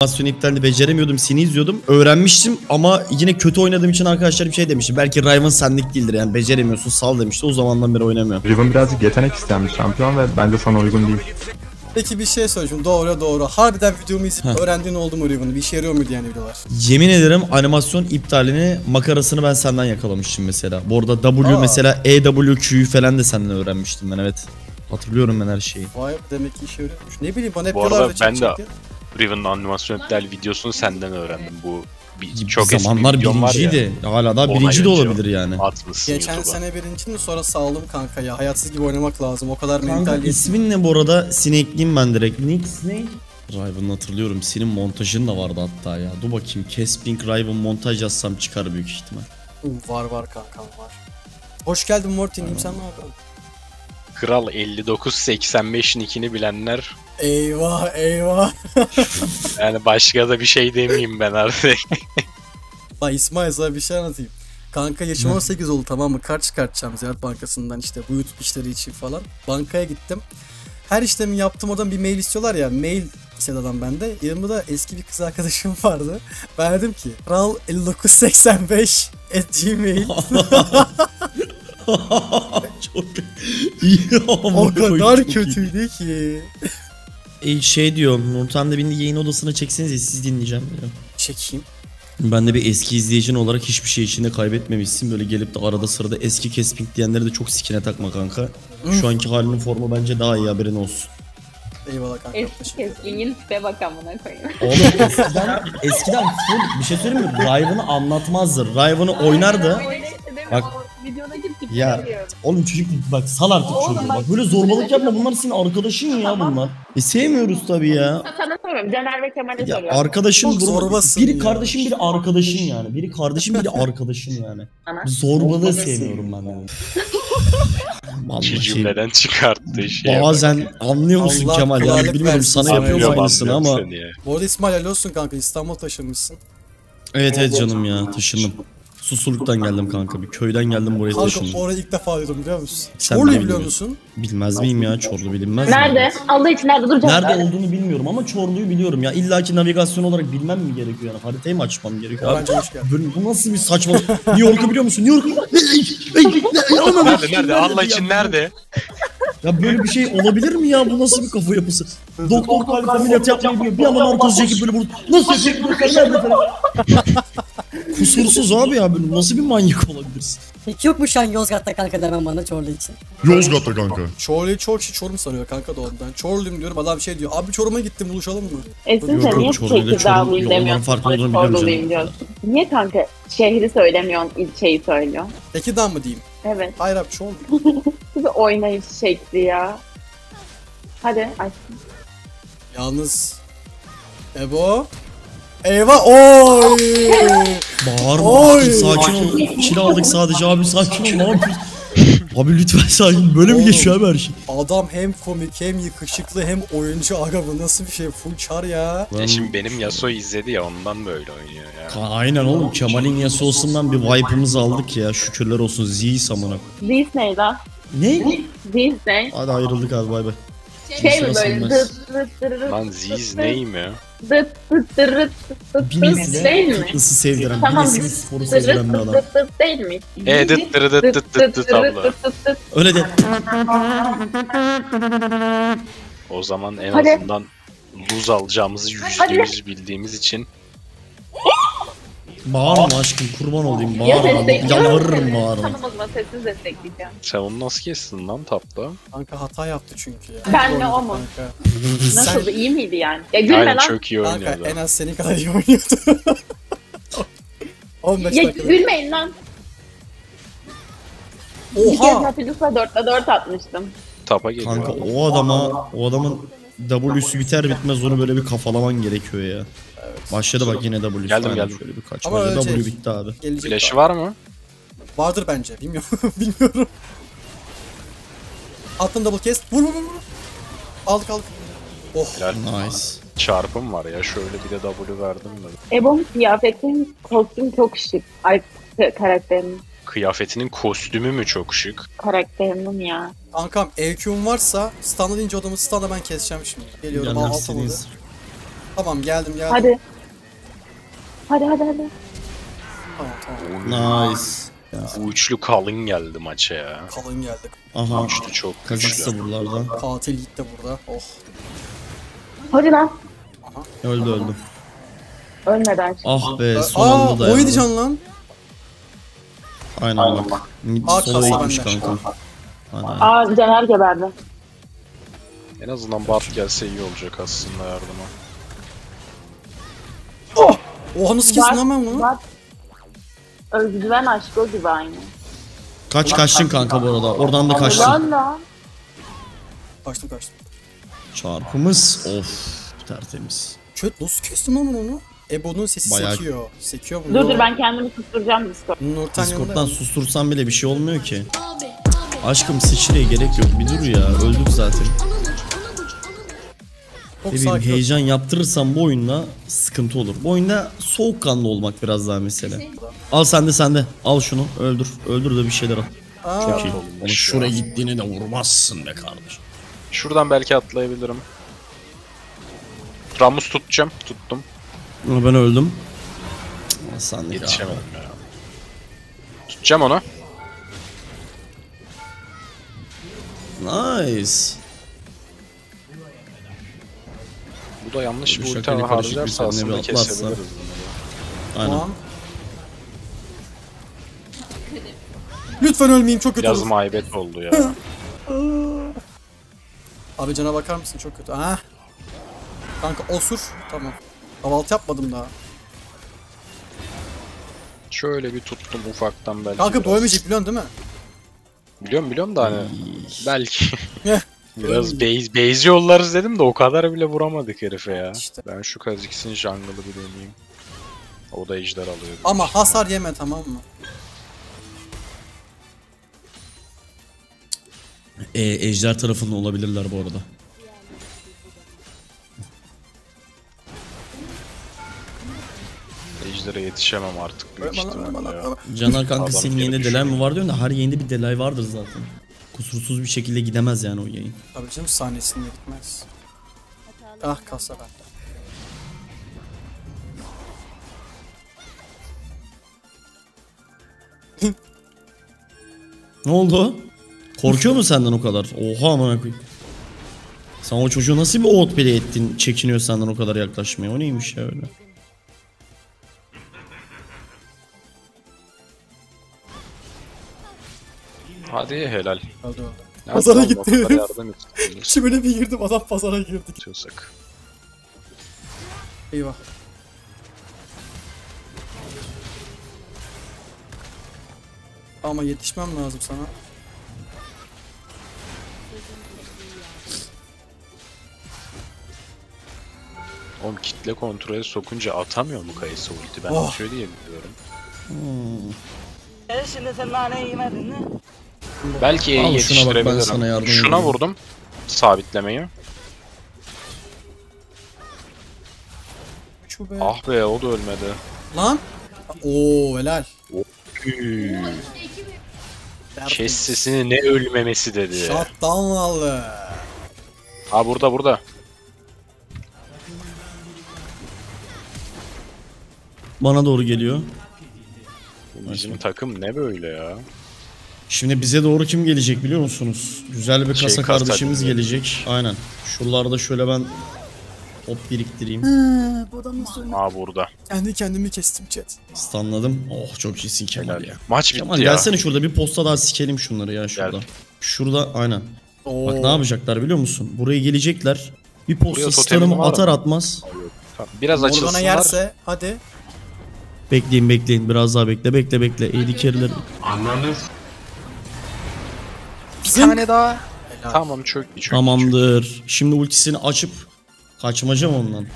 animasyon iptalini beceremiyordum. Seni izliyordum. Öğrenmiştim ama yine kötü oynadığım için arkadaşlar bir şey demişti. Belki Riven senlik değildir yani beceremiyorsun sal demişti. O zamandan beri oynamıyorum. Riven birazcık yetenek isteyen bir şampiyon ve bence sana uygun değil. Peki bir şey soracağım. Doğru doğru. Harbiden videomu izleyip öğrendiğin oldu mu Riven'ı? Bir işe yarıyor muydu yani videolar? Yemin ederim animasyon iptalini makarasını ben senden yakalamıştım mesela. Bu arada W Aa. mesela EW Q'yu falan da senden öğrenmiştim ben evet. Hatırlıyorum ben her şeyi. Vay demek ki işe yarıyormuş. Ne bileyim bana hep Bu arada ben de- diye. Riven'ın animasyon iptal videosunu senden öğrendim. Bu bir, Çok çok eski bir zamanlar var ya. birinciydi. Hala daha birinci de olabilir yani. Atmışsın Geçen YouTube'a. sene birinciydim sonra sağladım kanka ya. Hayatsız gibi oynamak lazım. O kadar Kanka mental ismin ne bu arada? Sinekliyim ben direkt. Nick Snake. Riven hatırlıyorum. Senin montajın da vardı hatta ya. Dur bakayım. Casping Riven montaj yazsam çıkar büyük ihtimal. Var var kankam var. Hoş geldin Morty'nim sen ne yapıyorsun? Kral 59-85 nickini bilenler Eyvah eyvah. yani başka da bir şey demeyeyim ben artık. Bak İsmail sana bir şey anlatayım. Kanka yaşım 18 oldu tamam mı? Kart çıkartacağım Ziraat Bankası'ndan işte bu YouTube işleri için falan. Bankaya gittim. Her işlemi yaptım oradan bir mail istiyorlar ya. Mail istedi adam bende. Yanımda da eski bir kız arkadaşım vardı. Ben dedim ki Kral 5985 at gmail. çok iyi. o kadar kötüydü ki. E, şey diyor. Nurten de beni yayın odasına çeksenize siz dinleyeceğim diyor. Çekeyim. Ben de bir eski izleyicin olarak hiçbir şey içinde kaybetmemişsin. Böyle gelip de arada sırada eski Casping diyenleri de çok sikine takma kanka. Şu anki halinin formu bence daha iyi haberin olsun. Eyvallah kanka. Eski keskinliğin tipe bak amına koyayım. Oğlum eskiden, eskiden full bir şey söyleyeyim mi? Riven'ı anlatmazdı. Riven'ı oynardı. Bak- Videodaki tipe Ya diyorum. oğlum çocuk bak sal artık Oğlum çocuğu. bak- Bak böyle zorbalık yapma bunlar senin arkadaşın ya bunlar. E sevmiyoruz tabii ya. Sana sormuyorum. Caner ve Kemal'e Ya soruyorum. arkadaşın Çok zorbasın biri ya. kardeşin biri arkadaşın yani. Biri kardeşin biri arkadaşın yani. Ana. Zorbalığı sevmiyorum ben yani. İki Vallahi cümleden çıkarttığı şey. bazen anlıyor musun Allah Kemal kolaylık yani bilmiyorum versin sana sana. yapıyorum Anlıyorum, aynısını ama. Bu arada İsmail helal olsun kanka İstanbul taşınmışsın. Evet evet canım ya taşındım. Susurluk'tan geldim kanka bir köyden geldim buraya Kanka taşındım. orayı ilk defa duydum biliyor musun? Sen Çorlu'yu de biliyor biliyorsun. musun? Bilmez miyim ya Çorlu bilinmez mi? Nerede? Allah için nerede? Dur Caner. Nerede olduğunu bilmiyorum ama Çorlu'yu biliyorum ya. İlla ki navigasyon olarak bilmem mi gerekiyor yani? Haritayı mı açmam gerekiyor? Abi, Bence hoş geldin. böyle bu nasıl bir saçmalık? New York'u biliyor musun? New York. Nerede nerede? Allah için nerede? Ya böyle bir şey olabilir mi ya? Bu nasıl bir kafa yapısı? Doktor kalp ameliyat yapmayı biliyor. Bir yandan narkoz çekip böyle bunu nasıl yapıyor? Nerede falan? Kusursuz abi ya böyle nasıl bir manyak olabilirsin? Hiç yok mu şu an Yozgat'ta kanka demem bana Çorlu için? Yozgat'ta kanka. Çorlu'yu çok kişi Çorum sanıyor kanka doğumdan. Çorlu'yum diyorum adam şey diyor. Abi Çorum'a gittim buluşalım mı? Esin sen niye Tekirdağlıyım demiyorsun? canım. diyorsun. Niye kanka şehri söylemiyorsun, ilçeyi söylüyorsun? Tekirdağ mı diyeyim? Evet. Hayır abi Çorlu. Bu oynayış şekli ya. Hadi aç. Yalnız Ebo Eyvah oy Bağırma. Oy! Sakin ol. Kilo aldık sadece abi sakin ol. Ne yapıyorsun? Abi lütfen sakin. Böyle mi Oğlum. geçiyor abi her şey? Adam hem komik hem yakışıklı hem oyuncu aga bu nasıl bir şey full çar ya. Ya şimdi benim Yasuo izledi ya ondan böyle oynuyor ya. Ka- Aynen oğlum Kemal'in Yasuo'sundan bir vibe'ımızı aldık ya. Şükürler olsun Z'yiz amına. Zis ne lan? Ne? Zis ne? Hadi ayrıldık abi bay bay. Şey mi böyle ısınmaz. dıt dıt dırırıt Lan Ziz neyim ya? dıt dıt dırırıt dıt dıt değil mi? Fitness'ı sevdiren, Tamam sporu sevdiren bir adam. dıt dıt değil mi? E dıt dırı dıt dıt dıt dıt abla. Öyle de. O zaman en azından luz alacağımızı yüzde yüz bildiğimiz için Bağırma aşkım kurban olayım bağırma. Yalvarırım bağırma. Tamam o zaman sessiz destekleyeceğim. sen onu nasıl kestin lan tapta? Kanka hata yaptı çünkü ya. Ben Oynadı mi, o mu? Kanka. Nasıldı iyi miydi yani? Ya gülme Aynen lan. çok iyi Kanka oynuyordu. en az senin kadar iyi oynuyordu. 15 Ya dakika. gülmeyin lan. Bir kez Oha! Nautilus'la 4'te 4 atmıştım. Tapa geliyor. Kanka o adama o adamın W'su biter bitmez onu böyle bir kafalaman gerekiyor ya. Başladı bak yine W'su. Geldim, Aynen geldim. Şöyle bir kaç. Ama Ama W bitti abi. Flash'ı var mı? Vardır bence. Bilmiyorum. Bilmiyorum. Attın double cast. Vur vur vur. vur. Aldık aldık. Oh. Helal. Nice. Çarpım var ya şöyle bir de W verdim mi? Ebon kıyafetin kostüm çok şık. Ay k- karakterinin. Kıyafetinin kostümü mü çok şık? Karakterinin ya. Kankam EQ'm varsa stun'la deyince odamı stun'la ben keseceğim şimdi. Geliyorum al istediğiniz. Tamam geldim geldim. Hadi. Hadi hadi hadi. Tamam tamam. Nice. Bu üçlü kalın geldi maça ya. Kalın geldik. Aha. Üçlü çok da güçlü. buralardan. Katil gitti burada. Oh. Hadi lan. Öldü öldü. Ölmeden. Ah be son Aa anda dayandı. oydu can lan. Aynen bak. Mid Aa, sola gitmiş kanka. Aynen. Aa Caner geberdi. En azından Bart gelse iyi olacak aslında yardıma. Oha nasıl kestin lan ben bunu? Bak. Özgüven aşkı o gibi aynı. Kaç kaçtın kanka bu arada. Oradan da kaçtın. Lan. Kaçtım kaçtım. Çarpımız of tertemiz. Çöt nasıl kestim lan onu? Ebo'nun sesi Bayağı- sekiyor. Sekiyor bunu. Dur dur ben kendimi susturacağım Discord. Nurten Discord'dan sustursan bile bir şey olmuyor ki. Aşkım sıçraya gerek yok. Bir dur ya. Öldük zaten. Çok Ne bileyim ol. heyecan yaptırırsam bu oyunda sıkıntı olur. Bu oyunda soğukkanlı olmak biraz daha mesele. Al sen de sen de. Al şunu. Öldür. Öldür de bir şeyler al. Aa, Çok iyi. Onu ya. şuraya gittiğini de vurmazsın be kardeşim. Şuradan belki atlayabilirim. Ramus tutacağım. Tuttum. Ama ben öldüm. Sandık abi. Yetişemedim ya. Tutacağım onu. Nice. Bu da yanlış bir ulti harcarsa aslında kesebiliriz. Aynen. Lütfen ölmeyeyim çok kötü Biraz olur. maybet oldu ya. Abi cana bakar mısın çok kötü. Ha. Kanka osur. Tamam. Kahvaltı yapmadım daha. Şöyle bir tuttum ufaktan belki. Kanka biraz. ölmeyecek biliyorsun değil mi? Biliyorum biliyorum da hani belki. Biraz base, base yollarız dedim de o kadar bile vuramadık herife ya. İşte. Ben şu Kha'Zix'in jungle'ı bir deneyeyim. O da ejder alıyor. Ama hasar yeme tamam mı? E, ejder tarafında olabilirler bu arada. Ejder'e yetişemem artık büyük ihtimalle ya. Caner kanka Adam senin geri yayında delay düşüyor. mı var diyorsun da her yayında bir delay vardır zaten. Kusursuz bir şekilde gidemez yani o yayın. Tabii canım sahnesinde gitmez. Ah kasa bende. Ne oldu? Korkuyor mu senden o kadar? Oha amına koyayım. Sen o çocuğu nasıl bir outplay ettin? Çekiniyor senden o kadar yaklaşmaya. O neymiş ya öyle? Hadi helal. Ne Pazara yapalım, gitti yardım istiyoruz. Çimene bir girdim adam pazara girdi. Istiyorsak. Eyvah. Ama yetişmem lazım sana. Oğlum kitle kontrolü sokunca atamıyor mu Kayısı ulti? Ben Oh. atıyor diye biliyorum. E şimdi sen naneyi yemedin mi? Belki Al şuna bak, ben yetiştirebilirim. sana yardım Şuna edeyim. vurdum. Sabitlemeyi. Şu be. Ah be o da ölmedi. Lan. Oo helal. Üü, Kes sesini ne ölmemesi dedi. Shutdown aldı. Ha burada burada. Bana doğru geliyor. Bizim takım ne böyle ya? Şimdi bize doğru kim gelecek biliyor musunuz? Güzel bir Şey, kasa kasa kardeşimiz diyor. gelecek. Aynen. Şuralarda şöyle ben hop biriktireyim. Bu adam nasıl Ha burada. Kendi kendimi kestim chat. Stunladım. Oh çok iyisin Kemal Helal. ya. Maç bitti Kemal ya. gelsene şurada bir posta daha sikelim şunları ya şurada. Gel. Şurada aynen. Oo. Bak ne yapacaklar biliyor musun? Buraya gelecekler. Bir posta var atar atmaz. Tamam, Biraz açılsınlar. yerse hadi. Bekleyin bekleyin biraz daha bekle bekle bekle. AD carry'ler. Bir tane daha. Tamam çöktü çöktü. Tamamdır. Şimdi ultisini açıp kaçmaca mı ondan?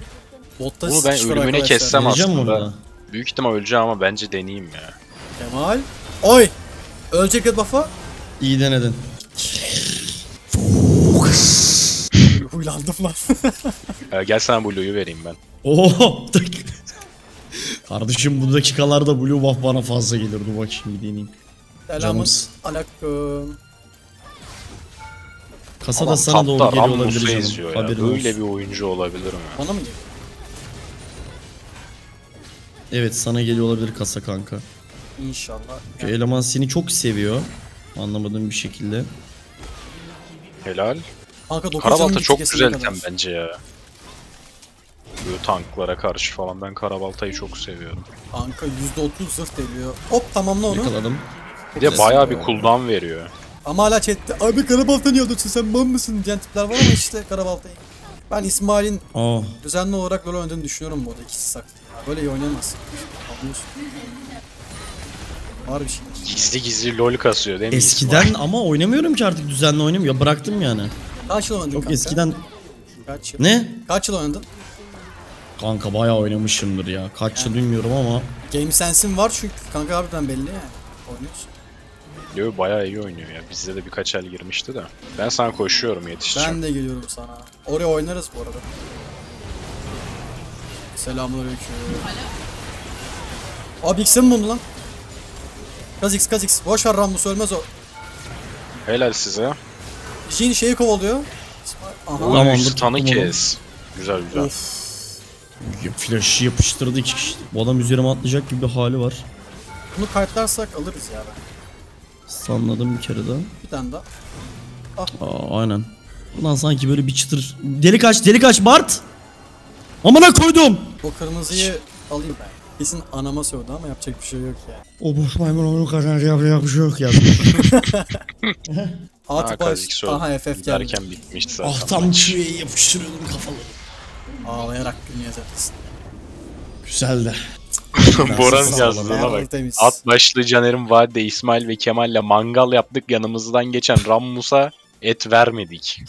Botta Bunu ben ölümünü arkadaşlar. kessem Geleceğim mi aslında. orada? Büyük ihtimal öleceğim ama bence deneyeyim ya. Kemal. Oy. Ölecek Red Buff'a. İyi denedin. Huylandım lan. Ee, gel sana Blue'yu vereyim ben. Tık. Kardeşim bu dakikalarda Blue buff bana fazla gelir. Dur bakayım bir deneyeyim. Selamun Canımız. aleyküm. Kasa da sana doğru geliyor olabilir eziyor canım. ya. Haberin Böyle olsun. bir oyuncu olabilir mi? Bana mı? Evet sana geliyor olabilir kasa kanka. İnşallah. Çünkü eleman seni çok seviyor. Anlamadığım bir şekilde. Helal. Kanka 9 Karabalta çok güzel item bence ya. Böyle tanklara karşı falan ben Karabalta'yı çok seviyorum. Kanka %30 zırh deliyor. Hop tamamla onu. Yakaladım. Bir de bayağı bir cooldown veriyor. Ama hala chatte abi Karabalta niye alıyorsun sen mal mısın diyen tipler var ama işte Karabalta'yı. Ben İsmail'in Aa, düzenli olarak LoL oynadığını düşünüyorum bu arada ikisi saklı. Ya Böyle iyi. Anlıyorsun. Var bir şey. Gizli gizli lol kasıyor değil mi? eskiden İsmail? ama oynamıyorum ki artık düzenli oynamıyorum. Ya bıraktım yani. Kaç yıl oynadın Çok kanka? eskiden Kaç yıl? ne? Kaç yıl oynadın? Kanka bayağı oynamışımdır ya. Kaç yıl bilmiyorum ama. Game Sense'in var çünkü kanka harbiden belli yani. Oynuyorsun. Yo, bayağı iyi oynuyor ya. Bizde de birkaç el girmişti de. Ben sana koşuyorum yetişeceğim. Ben de geliyorum sana. Oraya oynarız bu arada. Selamünaleyküm. Abi X'e mi buldu lan? Kazix Kazix. Boş ver Rammus ölmez o. Helal size. Jin şeyi kovalıyor. Aha. Oy Tamamdır, onu. kes. Güzel güzel. Of. Flash'ı yapıştırdı iki kişi. Bu adam üzerime atlayacak gibi bir hali var. Bunu kayıtlarsak alırız ya. Sanladım bir kere daha. Bir tane daha. Aa, aynen. Ulan sanki böyle bir çıtır. Delik aç, delik aç Bart. Amına koydum. O kırmızıyı alayım ben. Kesin anama sövdü ama yapacak bir şey yok ya. O boş maymun onu kazanacak yapacak bir şey yok ya. At baş. Aha FF geldi. Derken bitmişti zaten. ah tam çiviye yapıştırıyordum kafaları. Ağlayarak gün yazarsın. Güzeldi. Bora'nın Olun, yazdığına bak. temiz. At başlı Caner'in Vade, İsmail ve Kemal'le mangal yaptık. Yanımızdan geçen Rammus'a et vermedik.